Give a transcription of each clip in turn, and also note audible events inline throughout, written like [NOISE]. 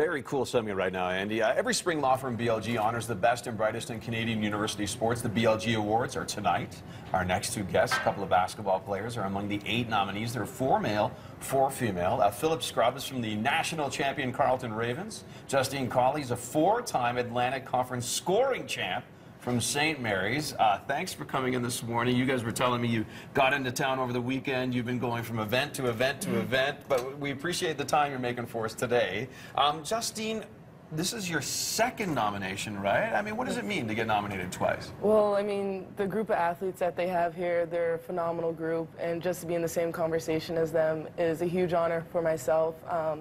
very cool segment right now, Andy. Uh, every spring, law firm BLG honors the best and brightest in Canadian university sports. The BLG Awards are tonight. Our next two guests, a couple of basketball players, are among the eight nominees. There are four male, four female. Uh, Philip Scrubb is from the national champion Carleton Ravens. Justine Colley is a four-time Atlantic Conference scoring champ from St. Mary's. Uh, thanks for coming in this morning. You guys were telling me you got into town over the weekend. You've been going from event to event to mm -hmm. event, but we appreciate the time you're making for us today. Um, Justine, this is your second nomination, right? I mean, what does it mean to get nominated twice? Well, I mean, the group of athletes that they have here, they're a phenomenal group, and just to be in the same conversation as them is a huge honor for myself. Um,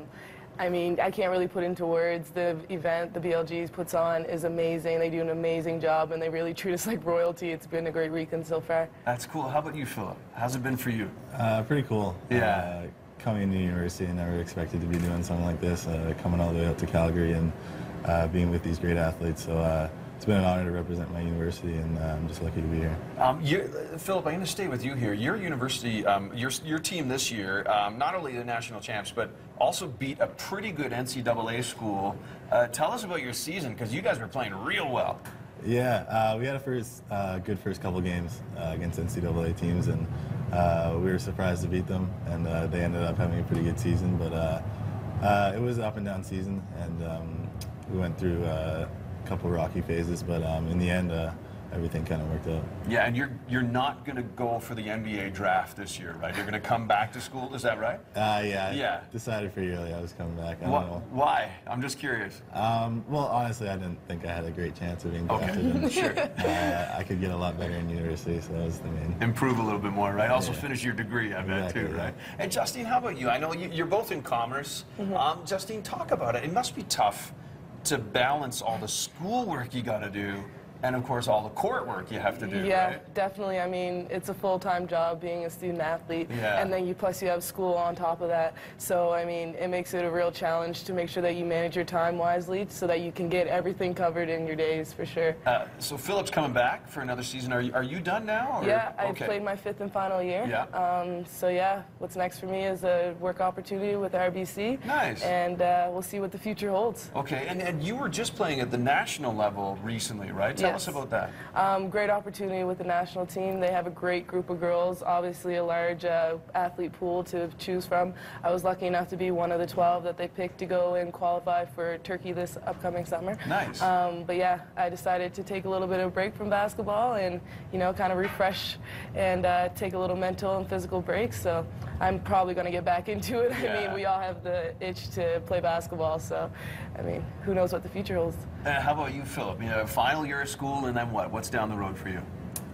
I mean, I can't really put into words. The event the BLGs puts on is amazing. They do an amazing job, and they really treat us like royalty. It's been a great weekend so far. That's cool. How about you, Philip? How's it been for you? Uh, pretty cool. Yeah. Uh, coming to university, I never expected to be doing something like this. Uh, coming all the way up to Calgary and uh, being with these great athletes. So uh, it's been an honor to represent my university, and uh, I'm just lucky to be here. Um, Philip, I'm going to stay with you here. Your university, um, your, your team this year, um, not only the national champs, but also beat a pretty good NCAA school. Uh, tell us about your season, because you guys were playing real well. Yeah, uh, we had a first uh, good first couple games uh, against NCAA teams, and uh, we were surprised to beat them, and they ended up having a pretty good season. But it was an up and down season, and um, we went through couple rocky phases, but um, in the end, uh, everything kind of worked out. Yeah, and you're you're not going to go for the NBA draft this year, right? You're going to come back to school. Is that right? Uh, yeah. Yeah. decided pretty early I was coming back. I Wh Why? I'm just curious. Um, well, honestly, I didn't think I had a great chance of being drafted. Okay. [LAUGHS] And, sure. Uh, I could get a lot better in university, so that was the main. Improve a little bit more, right? Also yeah. finish your degree, I bet exactly, too, right? And Justine, how about you? I know you, are both in commerce. Mm -hmm. um, Justine, talk about it. It must be tough to balance all the schoolwork you got to do and of course all the court work you have to do. Yeah, right? definitely. I mean, it's a full-time job being a student athlete, yeah. and then you plus you have school on top of that. So I mean, it makes it a real challenge to make sure that you manage your time wisely, so that you can get everything covered in your days for sure. Uh, so Phillips coming back for another season. Are you, are you done now? Or? Yeah, I okay. played my fifth and final year. Yeah. Um, so yeah, what's next for me is a work opportunity with RBC. Nice. And uh, we'll see what the future holds. Okay, and, and you were just playing at the national level recently, right? Tell yes. us about that. Um, great opportunity with the national team. They have a great group of girls, obviously a large uh, athlete pool to choose from. I was lucky enough to be one of the 12 that they picked to go and qualify for Turkey this upcoming summer. Nice. Um, but yeah, I decided to take a little bit of a break from basketball and, you know, kind of refresh and uh, take a little mental and physical break. So I'm probably going to get back into it. Yeah. [LAUGHS] I mean, we all have the itch to play basketball, so I mean, who knows what the future holds. Uh, how about you, Philip? You know, final year of school, and then what? What's down the road for you?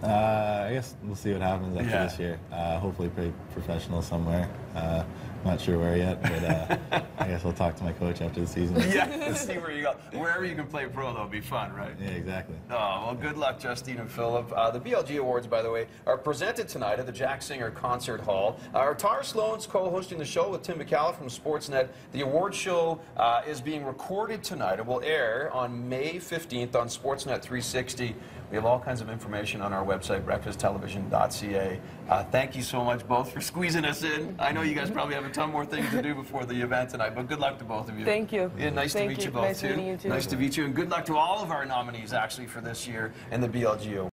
Uh, I guess we'll see what happens after yeah. this year. Uh, hopefully, play professional somewhere. Uh, not sure where yet, but uh, [LAUGHS] I guess I'll talk to my coach after the season. yeah, let's [LAUGHS] see where you go. Wherever you can play pro, that'll be fun, right? Yeah, exactly. Oh, well, good luck, Justine and Philip. Uh, the BLG Awards, by the way, are presented tonight at the Jack Singer Concert Hall. Our Tara Slone's co-hosting the show with Tim Micallef from Sportsnet. The award show uh, is being recorded tonight. It will air on May 15th on Sportsnet 360. We have all kinds of information on our website, breakfasttelevision.ca. Uh, thank you so much both for [LAUGHS] squeezing us in. I know you guys probably have a ton more things to do before the event tonight, but good luck to both of you. Thank you. Yeah, nice Thank to meet you, you both nice too. you too. Nice to meet you, and good luck to all of our nominees actually for this year in the BLGO.